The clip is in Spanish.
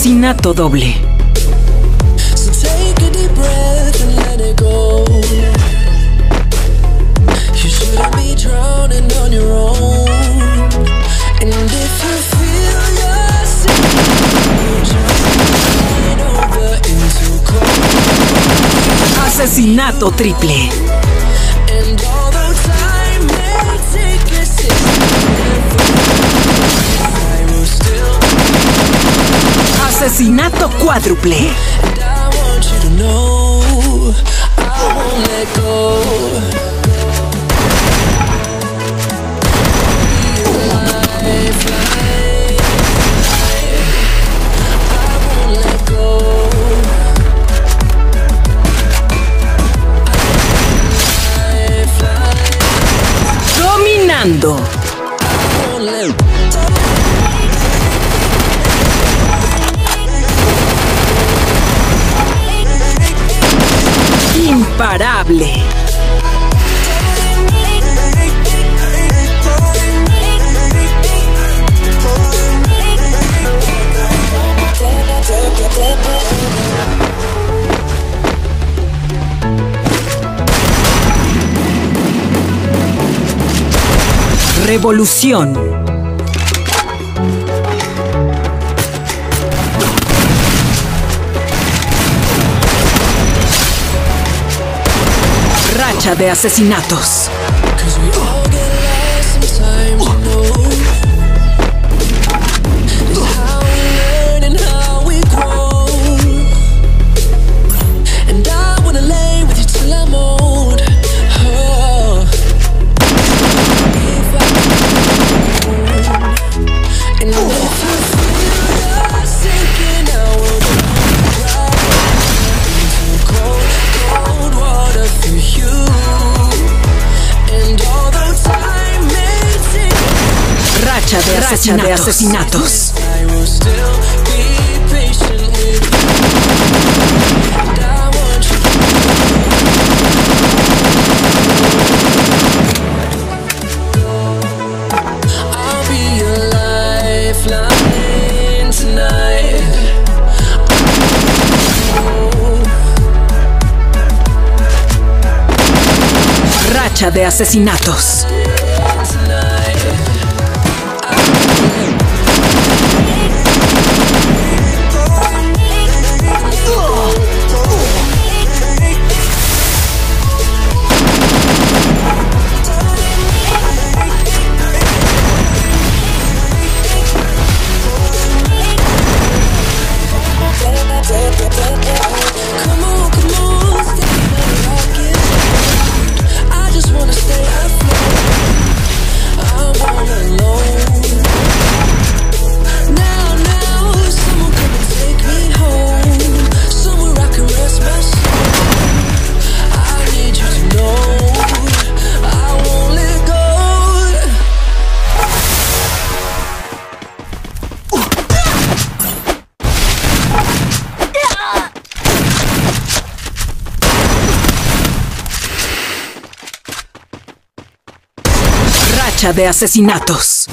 Asesinato doble. Asesinato triple. Asesinato cuádruple. Dominando. Revolución. racha de asesinatos. Racha de asesinatos. De asesinatos. Racha de asesinatos. de asesinatos.